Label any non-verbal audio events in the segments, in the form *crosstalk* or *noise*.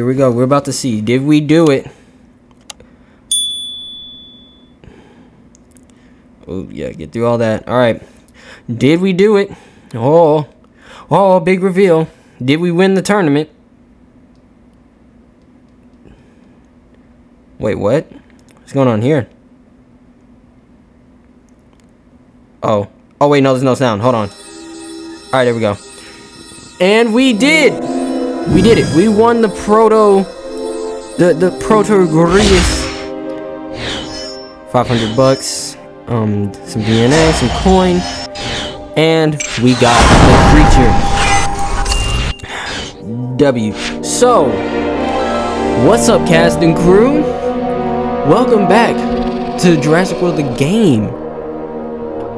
All right. Here we go. We're about to see. Did we do it? Oh, yeah. Get through all that. All right. Did we do it? Oh. Oh, big reveal. Did we win the tournament? Wait, what? What's going on here? Oh. Oh, wait, no, there's no sound. Hold on. Alright, there we go. And we did! We did it. We won the Proto... The, the Proto Grius. 500 bucks. Um, some DNA, some coin. And we got the creature. W. So, what's up, cast and crew? Welcome back to Jurassic World the game.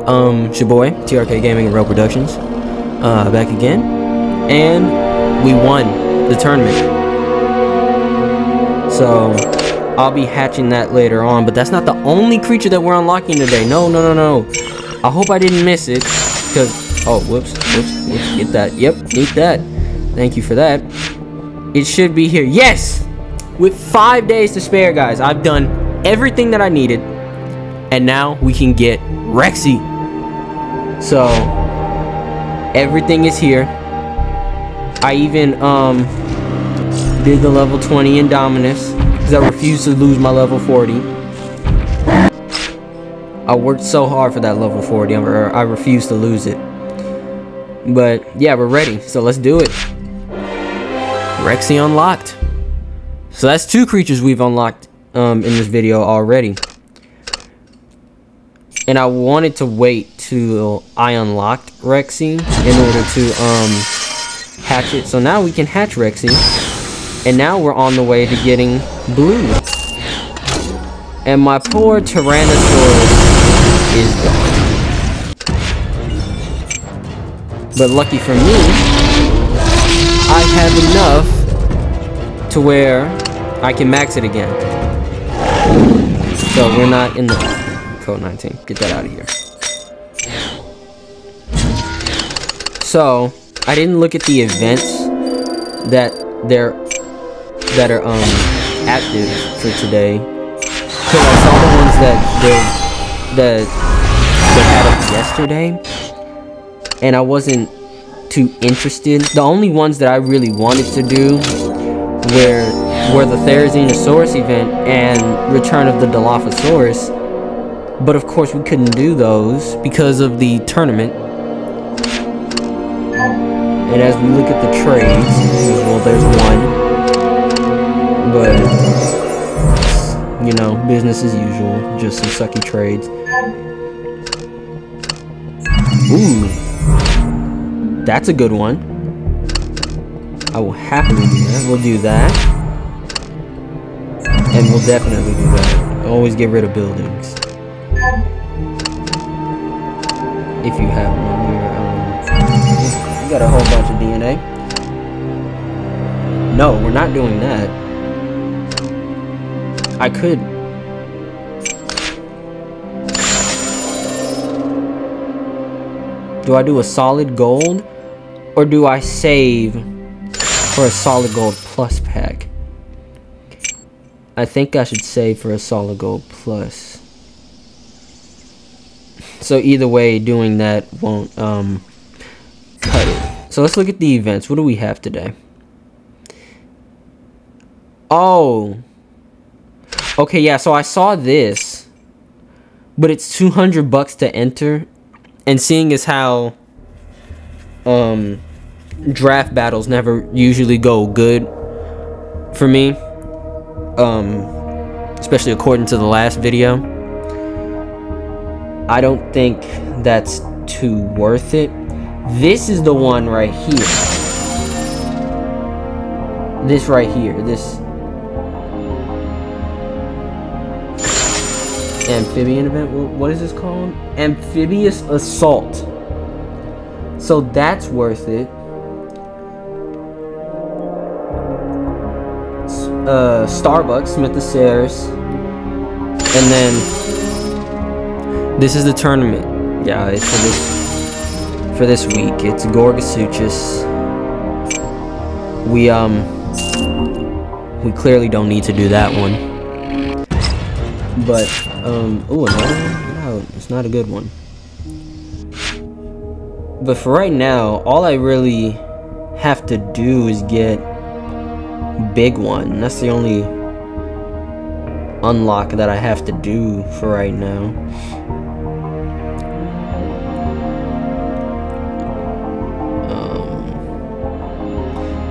Um, it's your boy, TRK Gaming and Rail Productions. Uh, back again. And we won the tournament. So, I'll be hatching that later on, but that's not the only creature that we're unlocking today. No, no, no, no. I hope I didn't miss it, because, oh, whoops, whoops, whoops, get that. Yep, need that. Thank you for that. It should be here. Yes! With five days to spare, guys, I've done everything that I needed, and now we can get Rexy. So, everything is here. I even, um, did the level 20 Indominus, because I refused to lose my level 40. I worked so hard for that level 40, I refuse to lose it. But, yeah, we're ready, so let's do it. Rexy unlocked. So that's two creatures we've unlocked um, in this video already. And I wanted to wait till I unlocked Rexy in order to um, hatch it. So now we can hatch Rexy. And now we're on the way to getting blue. And my poor Tyrannosaurus is gone. But lucky for me, I have enough to where I can max it again. So we're not in the code 19. Get that out of here. So I didn't look at the events that they're that are um active for today. Cause I saw the ones that they that they had up yesterday, and I wasn't too interested. The only ones that I really wanted to do were were the Therizinosaurus event and Return of the Dilophosaurus. But of course we couldn't do those because of the tournament. And as we look at the trades, well there's one. But, you know, business as usual. Just some sucky trades. Ooh. That's a good one. I will happily do that. We'll do that. And we'll definitely do that. Always get rid of buildings. If you have one. Got a whole bunch of DNA. No, we're not doing that. I could. Do I do a solid gold? Or do I save for a solid gold plus pack? I think I should save for a solid gold plus. So either way, doing that won't um. So let's look at the events. What do we have today? Oh. Okay, yeah, so I saw this. But it's 200 bucks to enter. And seeing as how um, draft battles never usually go good for me um, especially according to the last video. I don't think that's too worth it. This is the one right here. This right here. This amphibian event. What is this called? Amphibious assault. So that's worth it. uh, Starbucks, Smith the Stairs, and then this is the tournament. Yeah, it's for this for this week. It's Gorgosuchus. we um we clearly don't need to do that one. But um oh another? No, it's not a good one. But for right now, all I really have to do is get big one. That's the only unlock that I have to do for right now.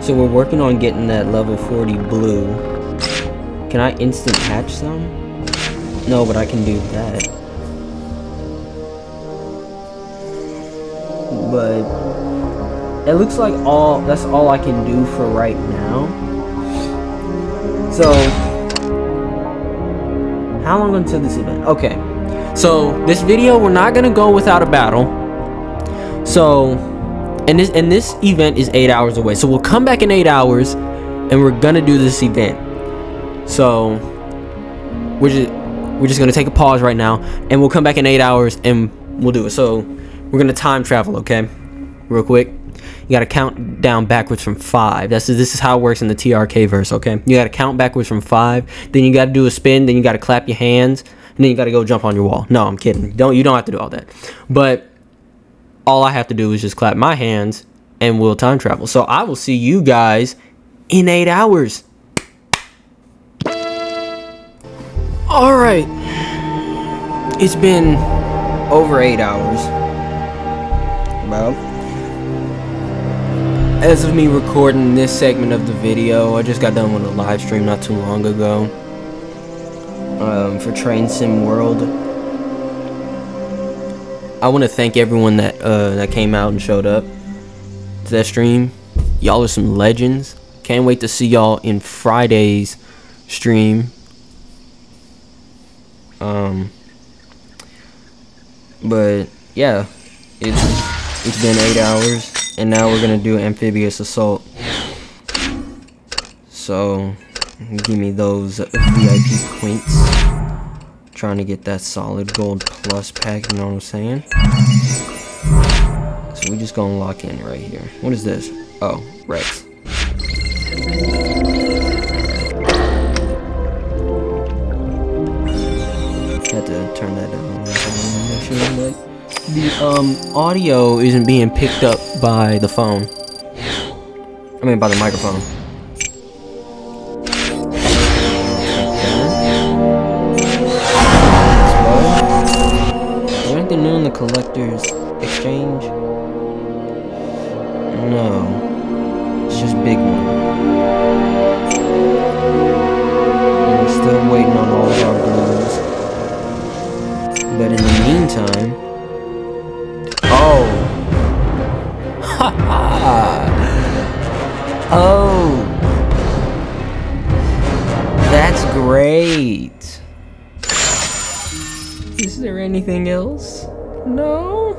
So we're working on getting that level 40 blue. Can I instant hatch some? No, but I can do that. But it looks like all that's all I can do for right now. So how long until this event? Okay. So this video we're not gonna go without a battle. So and this and this event is eight hours away. So we'll come back in eight hours and we're gonna do this event. So we're just we're just gonna take a pause right now and we'll come back in eight hours and we'll do it. So we're gonna time travel, okay? Real quick. You gotta count down backwards from five. That's this is how it works in the TRK verse, okay? You gotta count backwards from five, then you gotta do a spin, then you gotta clap your hands, and then you gotta go jump on your wall. No, I'm kidding. Don't you don't have to do all that. But all I have to do is just clap my hands and we'll time travel. So I will see you guys in eight hours. Alright. It's been over eight hours. Well, as of me recording this segment of the video, I just got done with a live stream not too long ago um, for Train Sim World. I want to thank everyone that uh, that came out and showed up to that stream. Y'all are some legends. Can't wait to see y'all in Friday's stream. Um, but yeah, it's it's been eight hours. And now we're gonna do amphibious assault. So, give me those VIP points. Trying to get that solid gold plus pack, you know what I'm saying? So we just gonna lock in right here. What is this? Oh, Rex. Had to turn that down. Make sure that the um audio isn't being picked up by the phone. I mean by the microphone. Collector's exchange? No. It's just big one. And we're still waiting on all of our blues. But in the meantime, Oh. Ha *laughs* ha! oh. That's great. Is there anything else? No?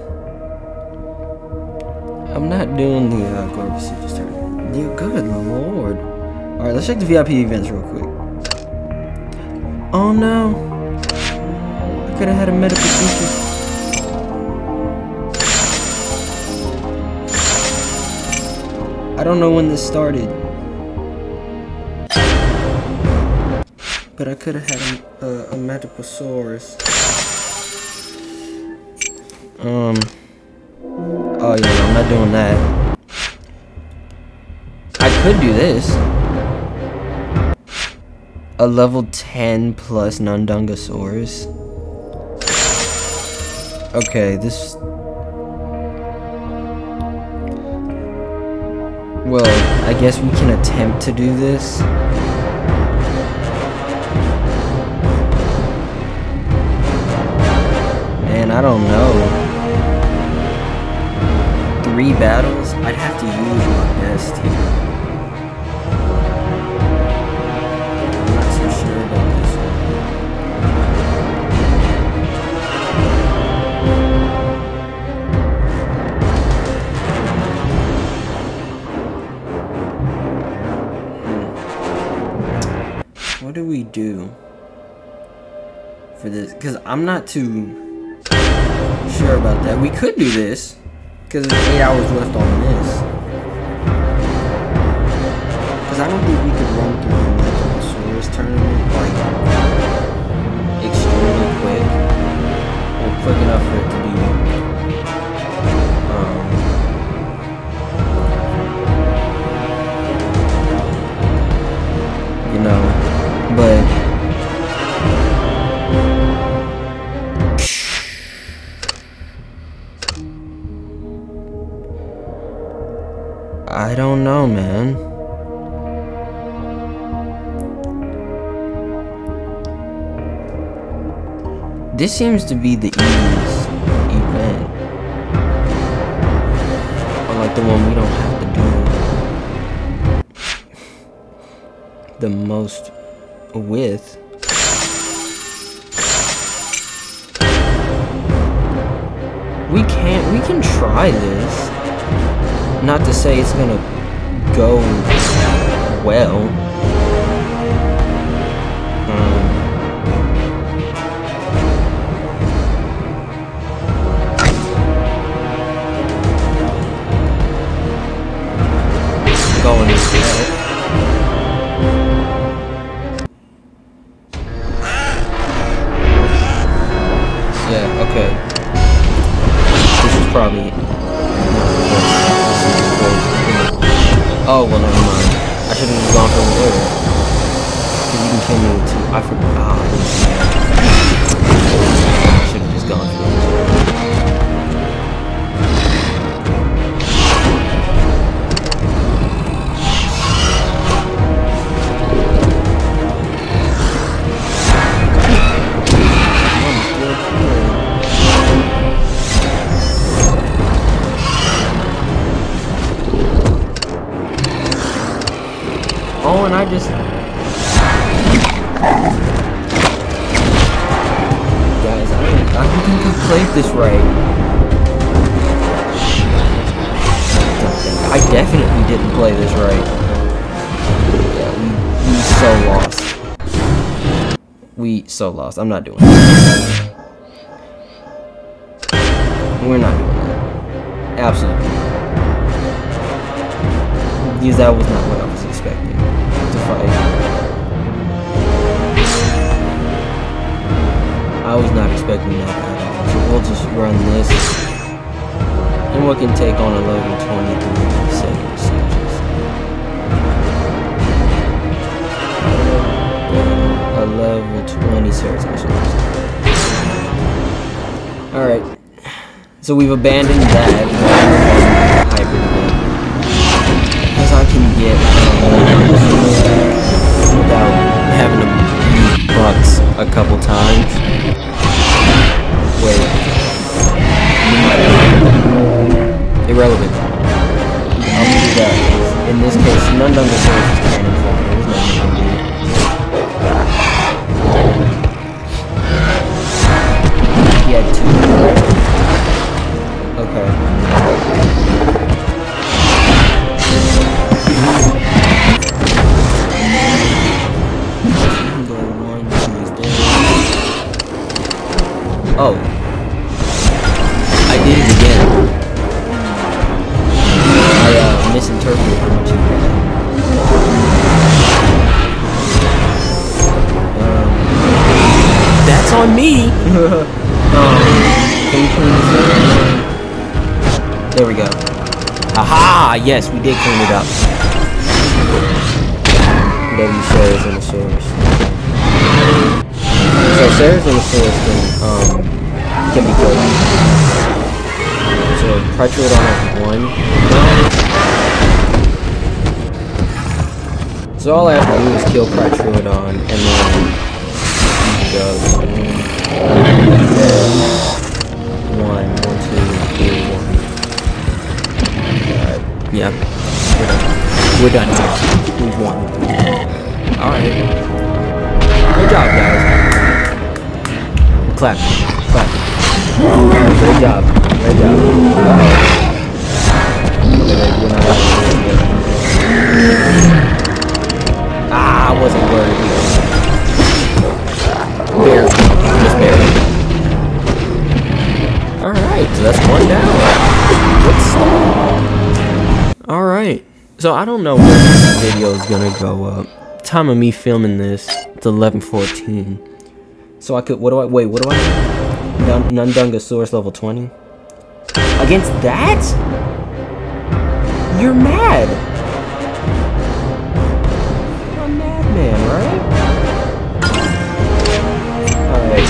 I'm not doing the uh, Glory Procedures turn. You good lord. Alright, let's check the VIP events real quick. Oh no. I could have had a meta procedures. I don't know when this started. But I could have had a, a, a Metaposaurus. Um. Oh yeah, I'm not doing that. I could do this. A level 10 plus Nundungasaurus. Okay, this Well, I guess we can attempt to do this. Man, I don't know. Three battles? I'd have to use my best here. Hmm. what do we do for this? Because I'm not too sure about that. We could do this, because there's 8 hours left on this. Because I don't think we could run through the Legend Swords tournament like extremely quick. Or quick enough for it to be um, you know, but man. This seems to be the easiest event. Or like the one we don't have to do *laughs* the most with. We can't, we can try this. Not to say it's gonna go well. Um, going instead. Yeah, okay. This is probably Oh, well, never mind. I should have just gone for the lyric. Because you can kill me two. I forgot. Ah, I should have just gone for the And I just. Guys, I don't, I don't think played this right. I definitely didn't play this right. Yeah, we, we so lost. We so lost. I'm not doing it. We're not doing that. Absolutely. Because that was not what I was not expecting that at all. So we'll just run this. And we can take on a level 23 second Sieges. A level 20 Saracen Alright. So we've abandoned that. Because I can get um, without having to use bucks a couple times. There we go. Aha! Yes, we did clean it up. W Sarah's in the Ceresonosaurus. So Sarah's Ceresonosaurus can um can be killed. So Pritrodon has one. So all I have to do is kill Pritrodon and then he goes one, Yeah. We're done. We've won. Alright. Good job, guys. Clap. Clap. Great job. Great job. Ah, I wasn't worried. Barely. Just barely. Alright, so that's one down. So I don't know when this video is gonna go up. Time of me filming this, it's 11:14. So I could. What do I? Wait. What do I? Nun- Nundungasaurus level 20. Against that? You're mad. You're a madman, right? Alright.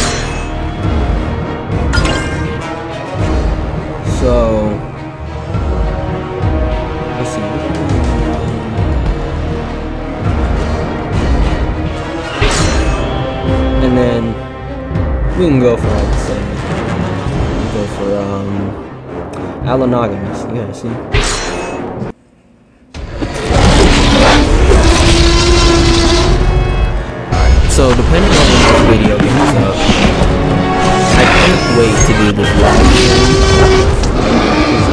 So. We can go for like the. We go for um, Allonogamous. Yeah, see. So depending on when this video gets up, I can't wait to do this live stream.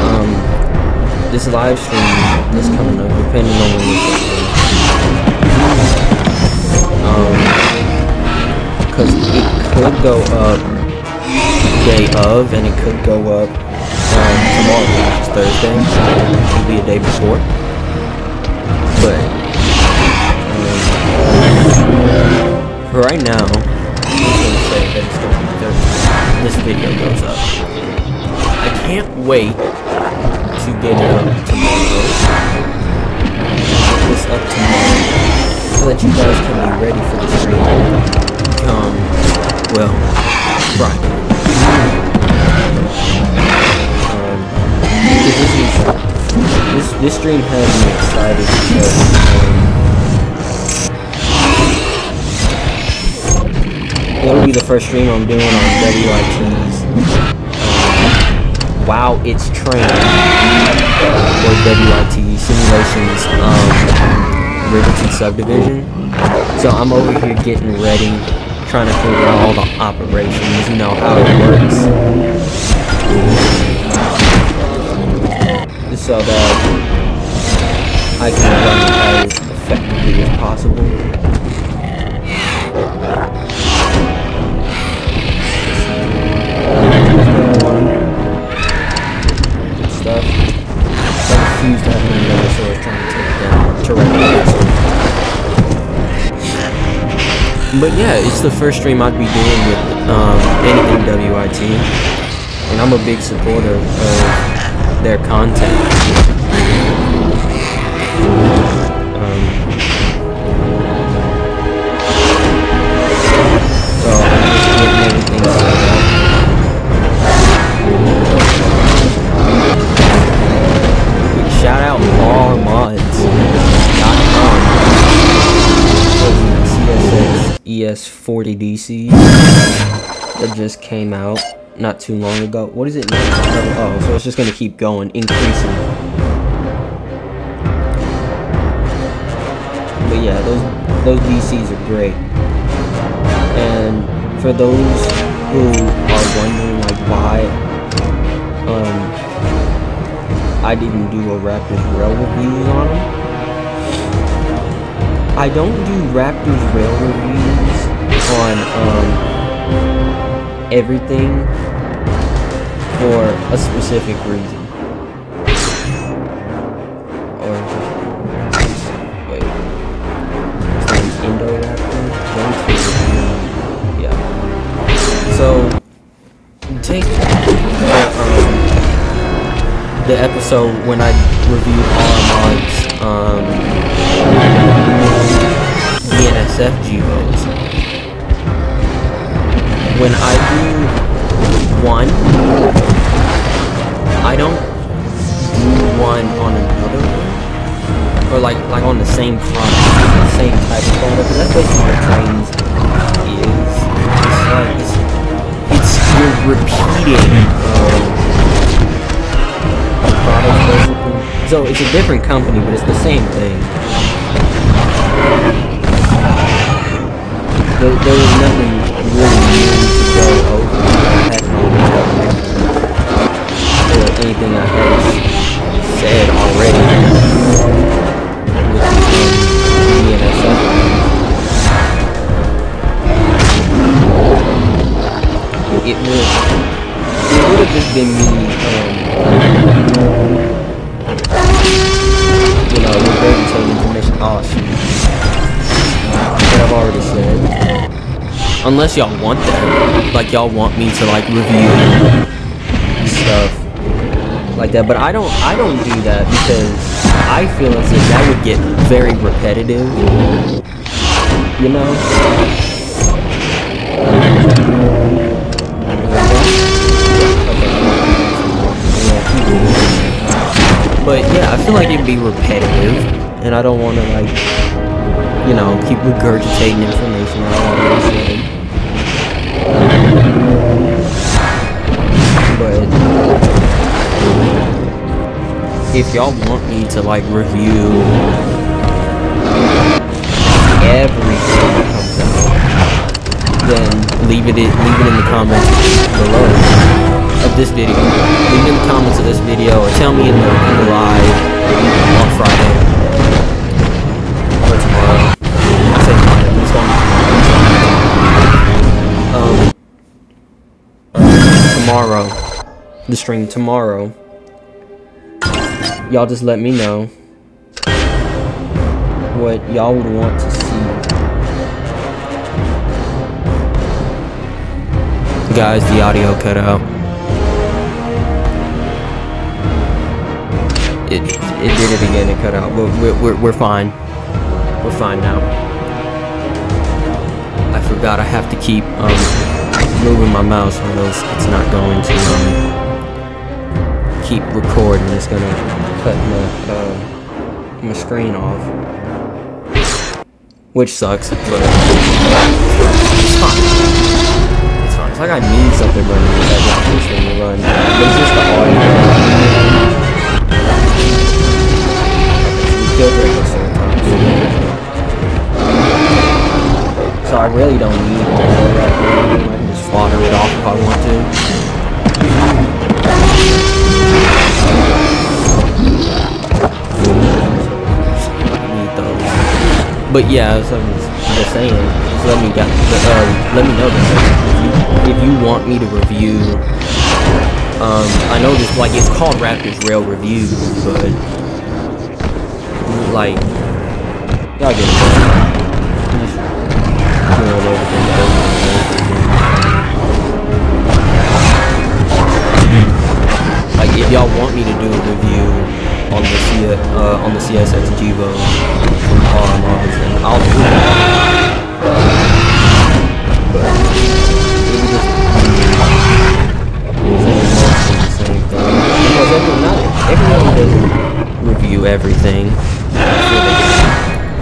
um, this live stream is coming up depending on when this up. Um, cause it could go up day of, and it could go up um, tomorrow, which is Thursday. It could be a day before, but. Um, for right now. This video goes up. I can't wait to get it up tomorrow. Get this up tomorrow so that you guys can be ready for the stream. Well, right. Um, this is this this stream has me excited because um, It'll be the first stream I'm doing on WIT's. Um, wow, it's train or WIT simulations um, Riverton subdivision. So I'm over here getting ready, trying to figure out all the operations, you know how it works, so uh, that I can run as effectively as possible. But yeah, it's the first stream I'd be doing with um, anything WIT, and I'm a big supporter of their content. 40 DC that just came out not too long ago. What is it? Now? Oh, so it's just going to keep going, increasing. But yeah, those, those DCs are great. And for those who are wondering like why um, I didn't do a Raptors Rail reviews on them, I don't do Raptors Rail reviews on um, everything for a specific reason. Or wait, his name's Indoraptor. Johnson. Yeah. So take the, um, the episode when I reviewed Armand's um, BNSF Gevos. When I do one, I don't do one on another one. Or like like on the same product, same type of product. 'cause that's basically what trains is. It's like it's, you're repeating. So it's a different company, but it's the same thing. There, there was nothing anything I had said already It would, it would have just been me, um, you know, regurgitating information. Oh. That I've already said. Unless y'all want that. Like y'all want me to like review stuff like that. But I don't I don't do that because I feel as if that would get very repetitive. You know? But yeah, I feel like it'd be repetitive, and I don't want to like, you know, keep regurgitating information that I but if y'all want me to like review everything that comes out, then leave it in, leave it in the comments below of this video. Leave it in the comments of this video or tell me in the, in the live on Friday or tomorrow. Um, tomorrow, the stream tomorrow. Y'all just let me know what y'all would want to see. Guys, the audio cut out. It, it did it again, it cut out, but we're, we're, we're fine. We're fine now. I forgot I have to keep um, moving my mouse or else it's not going to um, keep recording. It's gonna cut my, uh, my screen off. Which sucks, but it's fine. It's fine. It's like I need something running background for this thing to run. But it's just the audio. So I really don't need it. I can just fodder it off if I want to. But yeah, as I was just saying, just let me uh, let me know if you, want me to review. Um, I know this like it's called Raptors Rail Review, but like y'all get it. Just, Like if y'all want me to do a review on the C uh, on the CSX Gevo I'll do that. Everyone, doesn't review everything.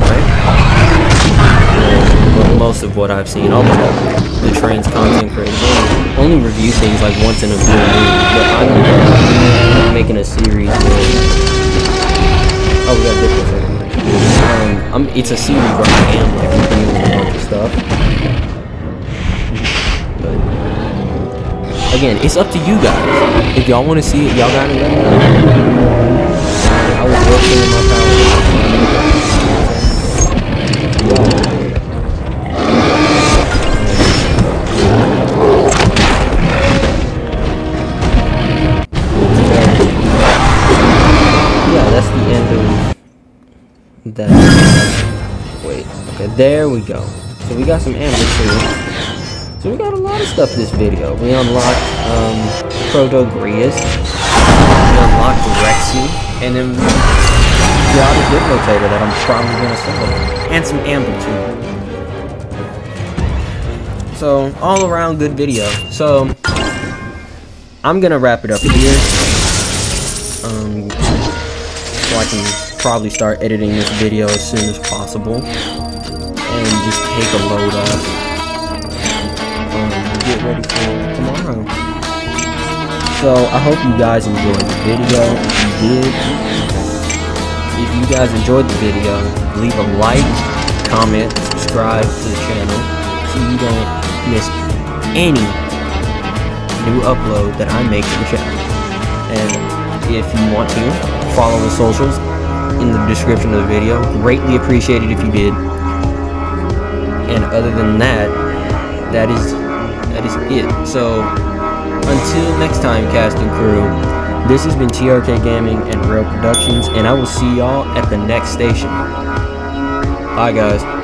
Right? But most of what I've seen, all the, the trans content creators only review things like once in a blue moon. But I'm making a series where Oh, we got different Um, I'm, it's a series where I am like a bunch of stuff. But again, it's up to you guys. If y'all want to see it, y'all gotta let me know. I was working in my that. There we go. So we got some ammo too. So we got a lot of stuff this video. We unlocked um, Protogrius, we unlocked Rexy, and then we got a good rotator that I'm probably gonna sell, and some amber too. So all around good video. So I'm gonna wrap it up here. Um, so I can probably start editing this video as soon as possible and just take a load off um, get ready for tomorrow so I hope you guys enjoyed the video if you did if you guys enjoyed the video leave a like comment subscribe to the channel so you don't miss any new upload that I make to the channel and if you want to follow the socials in the description of the video. Greatly appreciated if you did. And other than that, that is that is it. So until next time, cast and crew, this has been TRK Gaming and Rail Productions, and I will see y'all at the next station. Bye guys.